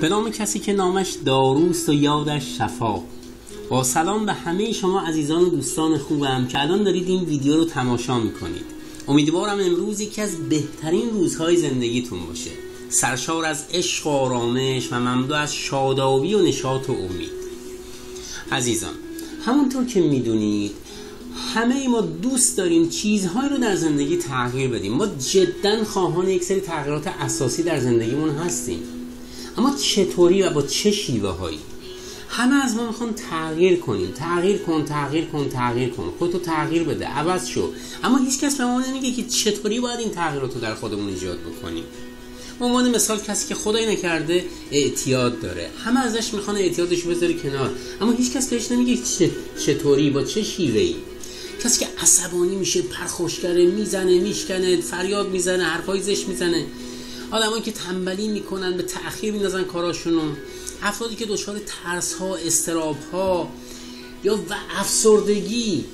به نام کسی که نامش داروست و یادش شفا. با سلام به همه شما عزیزان و دوستان خوبم که الان دارید این ویدیو رو تماشا می‌کنید. امیدوارم امروز یکی از بهترین روزهای زندگیتون باشه. سرشار از عشق و آرامش و مملو از شادابی و نشاط و امید. عزیزان همونطور که می‌دونید همه ما دوست داریم چیزهایی رو در زندگی تغییر بدیم. ما جدا خواهان یک سری تغییرات اساسی در زندگیمون هستیم. اما چطوری و با چه شیوه هایی همه از ما می‌خوان تغییر کنیم. تغییر کن تغییر کن تغییر کن. خودتو تغییر بده. عوض شو. اما هیچ کس به ما نمیگه که چطوری باید این تغییرات رو در خودمون ایجاد بکنیم. به عنوان مثال کسی که خدای نکرده اعتیاد داره. همه ازش می‌خوان اعتیادش بذاره کنار. اما هیچ کس بهش نمیگه چطوری با چه شیوهی کسی که عصبانی میشه پرخوشگره می‌زنه میشکنه فریاد می‌زنه حرفای زش می‌زنه. آدمایی که تنبلی می‌کنن به تأخیر میندازن کاراشونو. افرادی که دچار ترس ها استراب ها یا و افسردگی.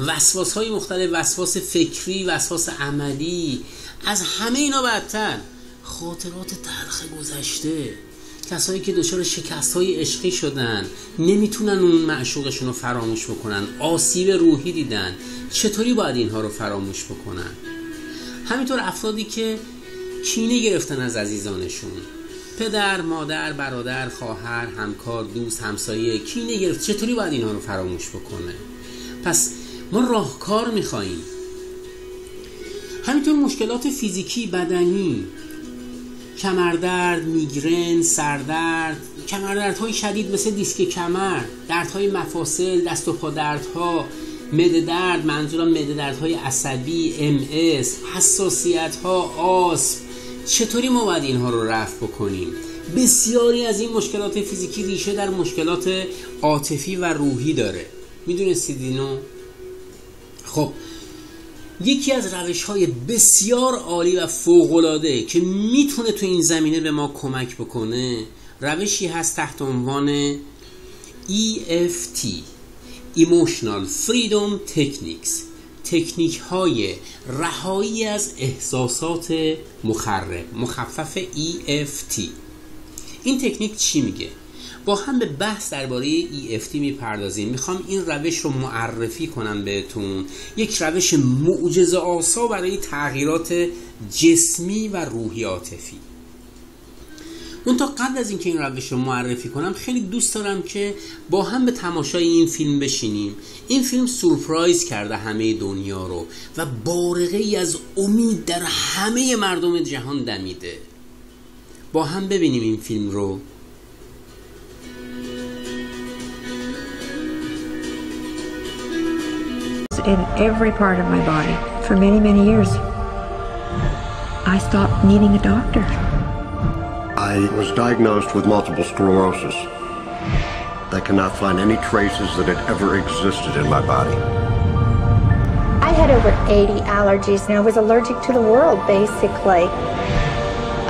وسواس های مختلف وسواس فکری وسواس عملی. از همه اینا بدتر. خاطرات تلخ گذشته. کسایی که دچار شکست های عشقی شدن نمی‌تونن اون معشوقشون رو فراموش بکنن آسیب روحی دیدن چطوری باید اینها رو فراموش بکنن؟ همینطور افرادی که کینه گرفتن از عزیزانشون پدر، مادر، برادر، خواهر، همکار، دوست، همسایه کینه گرفت چطوری باید اینها رو فراموش بکنه؟ پس ما راهکار میخواییم. همینطور مشکلات فیزیکی بدنی کمردرد، میگرن، سردرد. کمردردهای شدید مثل دیسک کمر دردهای مفاصل، دست و پا دردها مده درد منظورم مده دردهای عصبی ام اس حساسیت ها آسم. چطوری ما باید اینها رو رفع بکنیم؟ بسیاری از این مشکلات فیزیکی ریشه در مشکلات عاطفی و روحی داره. می‌دونستید اینو؟ خب یکی از روش های بسیار عالی و فوقلاده که می‌تونه تو این زمینه به ما کمک بکنه روشی هست تحت عنوان EFT Emotional Freedom Techniques تکنیک های رهایی از احساسات مخرب مخفف EFT این تکنیک چی میگه؟ با هم به بحث درباره EFT می‌پردازیم. می‌خوام این روش رو معرفی کنم بهتون. یک روش معجزه آسا برای تغییرات جسمی و روحی عاطفی. اون تا قبل از اینکه این روش رو معرفی کنم خیلی دوست دارم که با هم به تماشای این فیلم بشینیم. این فیلم سورپرایز کرده همه دنیا رو و بارقه ای از امید در همه مردم جهان دمیده. با هم ببینیم این فیلم رو. In every part of my body for many, many years. I stopped needing a doctor. I was diagnosed with multiple sclerosis. I cannot find any traces that it ever existed in my body. I had over 80 allergies and I was allergic to the world basically.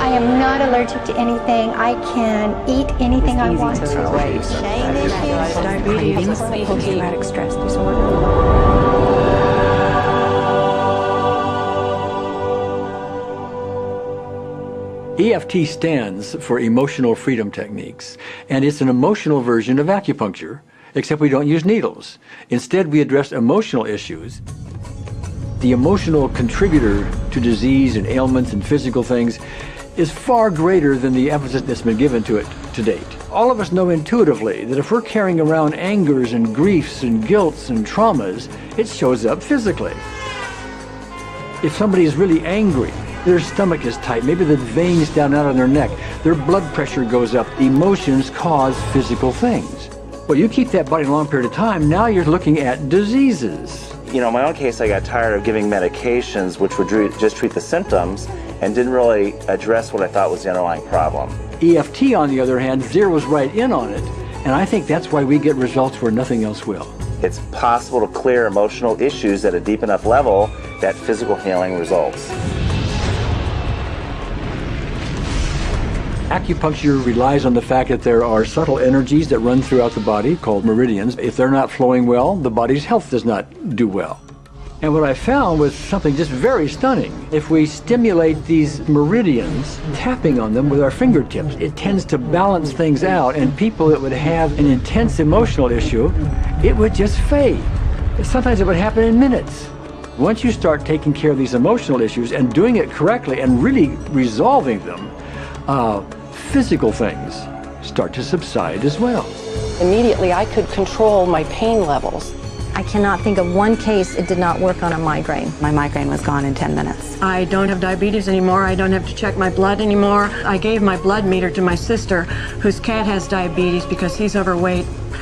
I am not allergic to anything. I can eat anything I want to. Shame issues. Cravings, post-traumatic stress disorder. EFT stands for Emotional Freedom Techniques, and it's an emotional version of acupuncture, except we don't use needles. Instead, we address emotional issues. The emotional contributor to disease and ailments and physical things is far greater than the emphasis that's been given to it to date. All of us know intuitively that if we're carrying around angers and griefs and guilts and traumas, it shows up physically. If somebody is really angry, their stomach is tight, maybe the veins down out on their neck, their blood pressure goes up. Emotions cause physical things. Well, you keep that body a long period of time, now you're looking at diseases. You know, in my own case, I got tired of giving medications which would just treat the symptoms and didn't really address what I thought was the underlying problem. EFT, on the other hand, zeroes right in on it, and I think that's why we get results where nothing else will. It's possible to clear emotional issues at a deep enough level that physical healing results. Acupuncture relies on the fact that there are subtle energies that run throughout the body called meridians. If they're not flowing well, the body's health does not do well. And what I found was something just very stunning. If we stimulate these meridians, tapping on them with our fingertips, it tends to balance things out. And people that would have an intense emotional issue, it would just fade. Sometimes it would happen in minutes. Once you start taking care of these emotional issues and doing it correctly and really resolving them, uh, physical things start to subside as well. Immediately, I could control my pain levels. I cannot think of one case it did not work on a migraine. My migraine was gone in 10 minutes. I don't have diabetes anymore. I don't have to check my blood anymore. I gave my blood meter to my sister, whose cat has diabetes because he's overweight.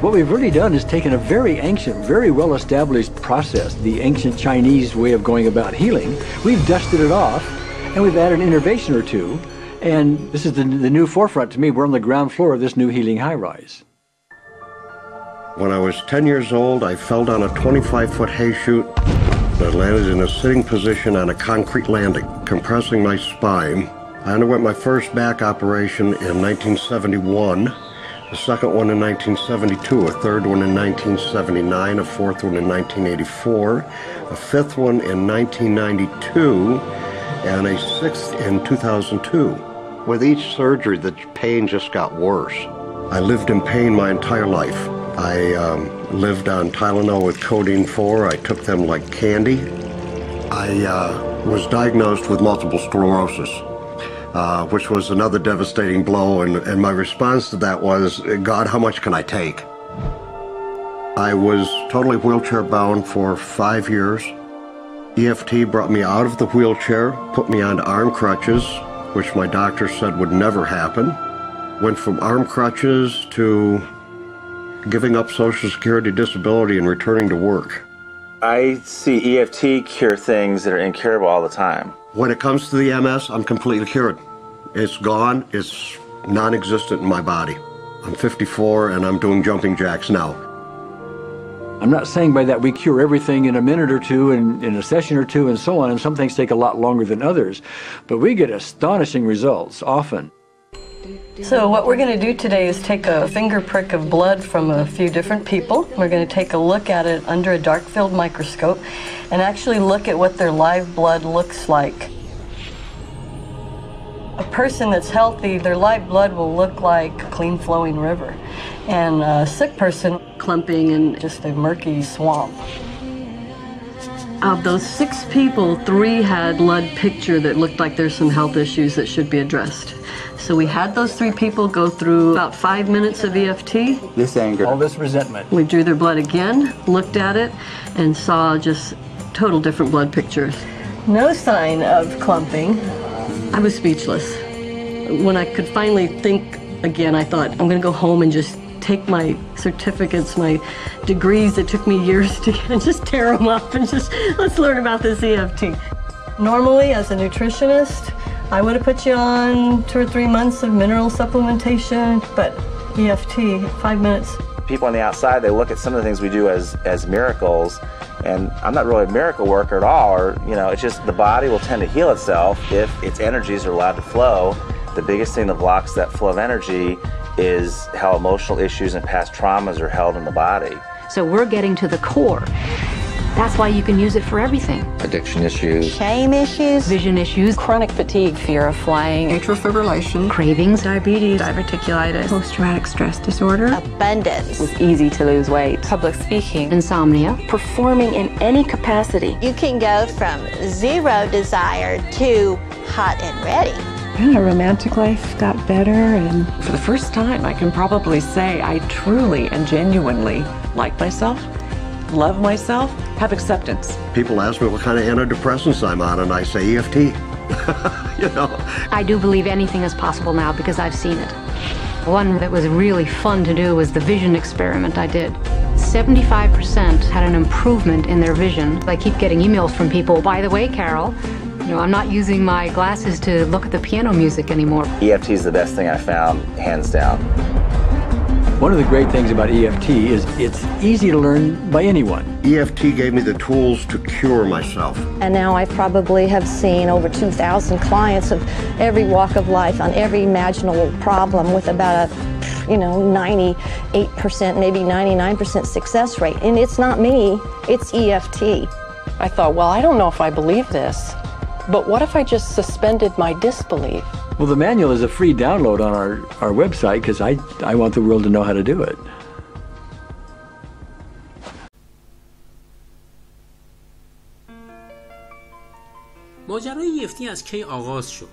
what we've really done is taken a very ancient, very well established process, the ancient Chinese way of going about healing. We've dusted it off and we've added an innovation or two. And this is the, the new forefront to me. We're on the ground floor of this new healing high rise. When I was 10 years old, I fell down a 25 foot hay chute I landed in a sitting position on a concrete landing, compressing my spine. I underwent my first back operation in 1971, a second one in 1972, a third one in 1979, a fourth one in 1984, a fifth one in 1992, and a sixth in 2002. With each surgery, the pain just got worse. I lived in pain my entire life. I um, lived on Tylenol with codeine 4. I took them like candy. I uh, was diagnosed with multiple sclerosis, uh, which was another devastating blow. And, and my response to that was, God, how much can I take? I was totally wheelchair bound for five years. EFT brought me out of the wheelchair, put me on arm crutches, which my doctor said would never happen. Went from arm crutches to giving up Social Security disability and returning to work. I see EFT cure things that are incurable all the time. When it comes to the MS, I'm completely cured. It's gone, it's non existent in my body. I'm 54 and I'm doing jumping jacks now. I'm not saying by that we cure everything in a minute or two and in a session or two and so on, and some things take a lot longer than others, but we get astonishing results often. So what we're going to do today is take a finger prick of blood from a few different people. We're going to take a look at it under a dark field microscope and actually look at what their live blood looks like. A person that's healthy, their light blood will look like a clean flowing river. And a sick person, clumping in just a murky swamp. Of those six people, three had blood picture that looked like there's some health issues that should be addressed. So we had those three people go through about five minutes of EFT. This anger. All this resentment. We drew their blood again, looked at it, and saw just total different blood pictures. No sign of clumping. I was speechless. When I could finally think again, I thought, I'm going to go home and just take my certificates, my degrees that took me years to get, and just tear them up and just let's learn about this EFT. Normally, as a nutritionist, I would have put you on two or three months of mineral supplementation, but EFT, five minutes. People on the outside, they look at some of the things we do as, as miracles, and I'm not really a miracle worker at all, or, you know, it's just the body will tend to heal itself if its energies are allowed to flow. The biggest thing that blocks that flow of energy is how emotional issues and past traumas are held in the body. So we're getting to the core. That's why you can use it for everything. Addiction issues. Shame issues. Vision issues. Chronic fatigue. Fear of flying. Atrial fibrillation. Cravings. Diabetes. Diverticulitis. Post-traumatic stress disorder. Abundance. It's easy to lose weight. Public speaking. Insomnia. Performing in any capacity. You can go from zero desire to hot and ready. My romantic life got better and for the first time I can probably say I truly and genuinely like myself, love myself, have acceptance. People ask me what kind of antidepressants I'm on, and I say EFT. you know. I do believe anything is possible now because I've seen it. One that was really fun to do was the vision experiment I did. 75% had an improvement in their vision. I keep getting emails from people, by the way, Carol, you know, I'm not using my glasses to look at the piano music anymore. EFT is the best thing I found, hands down. One of the great things about EFT is it's easy to learn by anyone. EFT gave me the tools to cure myself. And now I probably have seen over 2,000 clients of every walk of life on every imaginable problem with about a you know, 98%, maybe 99% success rate. And it's not me, it's EFT. I thought, well, I don't know if I believe this, but what if I just suspended my disbelief? Well, the manual is a free download on our, our website because I, I want the world to know how to do it. ماجرای یفتی از کی آغاز شد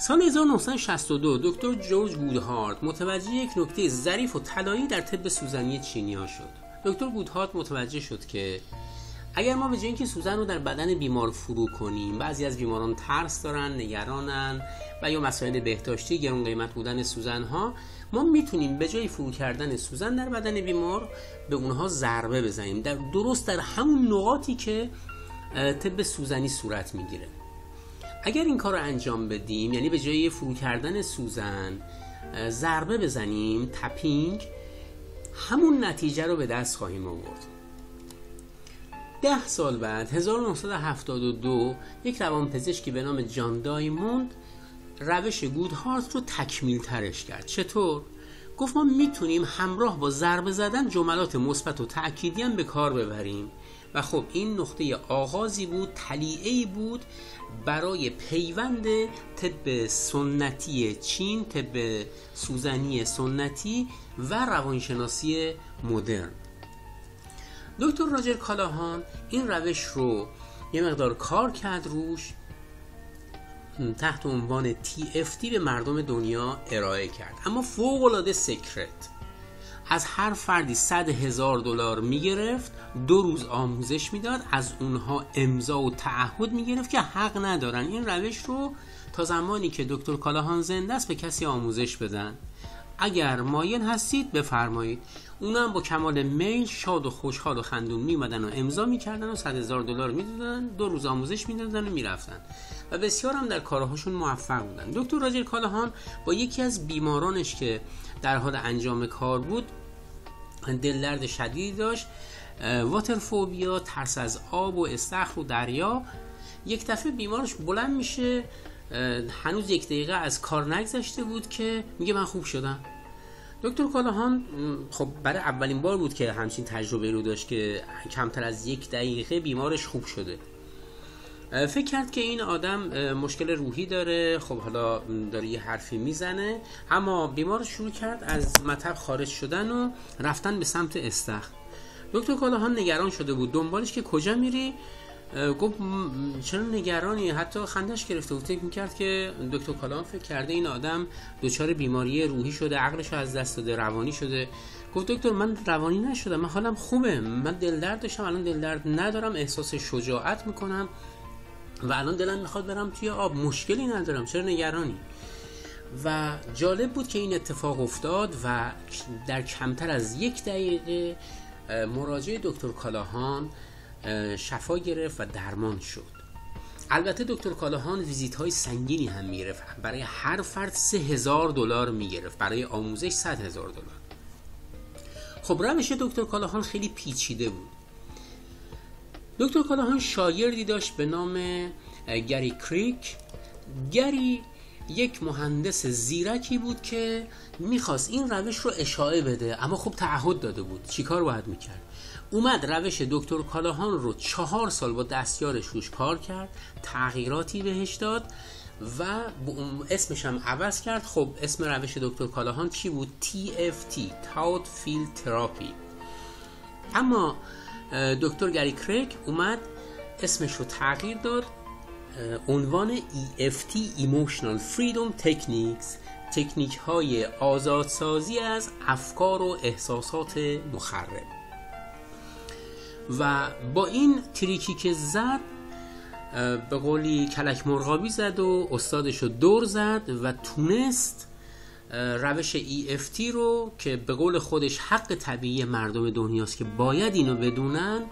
سال 1962 دکتر جورج گودهارد متوجه یک نکته ظریف و طلایی در طب سوزنی چینیا شد دکتر گودهارد متوجه شد که اگر ما به جای اینکه سوزن رو در بدن بیمار فرو کنیم بعضی از بیماران ترس دارن نگرانن و یا مسائل بهداشتی گرون قیمت بودن سوزن ها ما می‌تونیم به جای فرو کردن سوزن در بدن بیمار به اونها ضربه بزنیم. در درست در همون نقاطی که طب سوزنی صورت می‌گیره. اگر این کار رو انجام بدیم یعنی به جای فرو کردن سوزن ضربه بزنیم تپینگ همون نتیجه رو به دست خواهیم آورد. ده سال بعد 1972 یک روانپزشکی به نام جان دایموند روش گودهارت رو تکمیل ترش کرد. چطور؟ گفت ما می‌تونیم همراه با ضربه زدن جملات مثبت و تأکیدی هم به کار ببریم. و خب این نقطه آغازی بود تلیعه بود برای پیوند طب سنتی چین طب سوزنی سنتی و روانشناسی مدرن. دکتر راجر کالاهان این روش رو یه مقدار کار کرد روش تحت عنوان TFT به مردم دنیا ارائه کرد. اما فوق العاده سکرت. از هر فردی صد هزار دلار می‌گرفت دو روز آموزش می‌داد از اونها امضا و تعهد می‌گرفت که حق ندارن. این روش رو تا زمانی که دکتر کالاهان زنده است به کسی آموزش بدن. اگر مایل هستید بفرمایید. اونا هم با کمال میل شاد و خوشحال و خندون میمدن و امضا می‌کردن و صد هزار دلار می‌دادن. دو روز آموزش می‌دادن و می‌رفتن. و بسیار هم در کارهاشون موفق بودن. دکتر راجر کالاهان با یکی از بیمارانش که در حال انجام کار بود دل درد شدید داشت واترفوبیا ترس از آب و استخر و دریا. یک دفعه بیمارش بلند میشه. هنوز یک دقیقه از کار نگذشته بود که میگه من خوب شدم. دکتر کالاهان خب برای اولین بار بود که همچین تجربه رو داشت که کمتر از یک دقیقه بیمارش خوب شده. فکر کرد که این آدم مشکل روحی داره خب حالا داره یه حرفی می‌زنه اما بیمار شروع کرد از مطب خارج شدن و رفتن به سمت استخر. دکتر کالاهان نگران شده بود. دنبالش که کجا میری؟ گفت چرا نگرانی؟ حتی خندش گرفته بود. فکر می‌کرد که دکتر کالان فکر کرده این آدم دچار بیماری روحی شده عقلش از دست داده روانی شده. گفت دکتر من روانی نشدم من حالم خوبه. من دل درد داشتم الان دل درد ندارم احساس شجاعت می‌کنم و الان دلم می‌خواد برم توی آب. مشکلی ندارم چرا نگرانی؟ و جالب بود که این اتفاق افتاد و در کمتر از یک دقیقه مراجعه دکتر کالاهان شفا گرفت و درمان شد. البته دکتر کالاهان ویزیت های سنگینی هم می‌گرفت. برای هر فرد سه هزار دلار می‌گرفت. برای آموزش صد هزار دلار. خب روش دکتر کالاهان خیلی پیچیده بود. دکتر کالاهان شاگردی داشت به نام گری کریک. گری یک مهندس زیرکی بود که می‌خواست این روش رو اشاعه بده اما خب تعهد داده بود. چیکار باید می‌کرد؟ اومد روش دکتر کالاهان رو چهار سال با دستیارش روش کار کرد تغییراتی بهش داد و اسمش هم عوض کرد. خب اسم روش دکتر کالاهان چی بود؟ TFT Thought Field Therapy اما دکتر گری کریگ اومد اسمش رو تغییر داد عنوان EFT Emotional Freedom Techniques تکنیک های آزادسازی از افکار و احساسات مخرب. و با این تریکی که زد به قولی کلک مرغابی زد و استادش رو دور زد و تونست روش EFT رو که به قول خودش حق طبیعی مردم دنیاست که باید اینو بدونن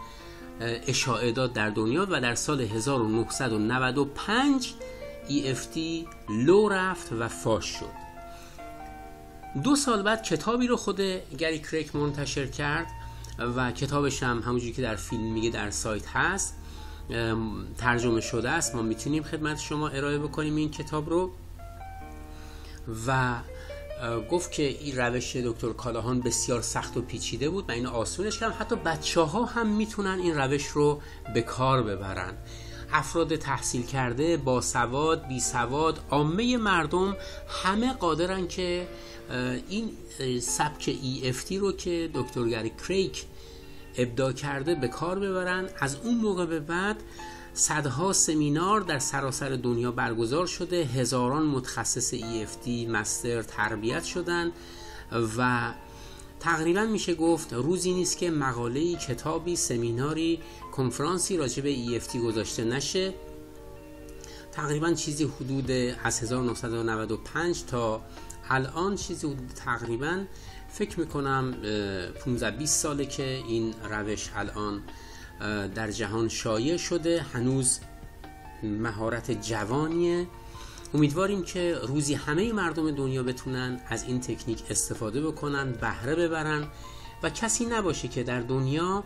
اشاعه داد در دنیا و در سال 1995 EFT لو رفت و فاش شد. دو سال بعد کتابی رو خود گری کریک منتشر کرد و کتابش هم همونجوری که در فیلم میگه در سایت هست ترجمه شده است. ما می‌تونیم خدمت شما ارائه بکنیم این کتاب رو. و گفت که این روش دکتر کالاهان بسیار سخت و پیچیده بود من اینو آسونش کردم حتی بچه ها هم می‌تونن این روش رو به کار ببرن. افراد تحصیل کرده با سواد بی سواد عامه مردم همه قادرن که این سبک EFT رو که دکتر گری کریک ابداع کرده به کار ببرن. از اون موقع به بعد صدها سمینار در سراسر دنیا برگزار شده هزاران متخصص EFT مستر تربیت شدن و تقریبا میشه گفت روزی نیست که مقاله کتابی سمیناری کنفرانسی راجع به EFT گذاشته نشه. تقریبا چیزی حدود از 1995 تا الان چیزی حدود تقریبا فکر می‌کنم 15 20 ساله که این روش الان در جهان شایع شده هنوز مهارت جوانیه. امیدواریم که روزی همه مردم دنیا بتونن از این تکنیک استفاده بکنن بهره ببرن و کسی نباشه که در دنیا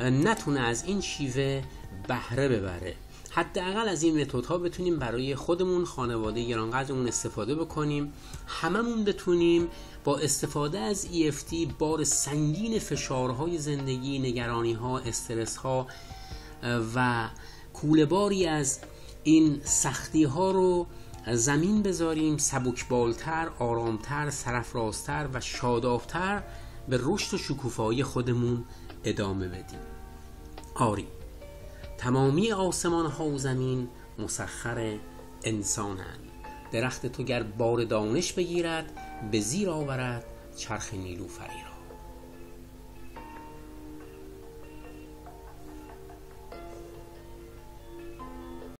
نتونه از این شیوه بهره ببره. حداقل از این متد ها بتونیم برای خودمون خانواده گرانقدرمون استفاده بکنیم هممون بتونیم با استفاده از EFT بار سنگین فشارهای زندگی استرس ها و کولباری از این سختی ها رو زمین بذاریم سبکبالتر آرامتر سرفرازتر و شادابتر به رشد و شکوفایی خودمون ادامه بدیم. آری. تمامی آسمان ها و زمین مسخر انسانند. درخت تو گر بار دانش بگیرد به زیر آورد چرخ نیلوفری را.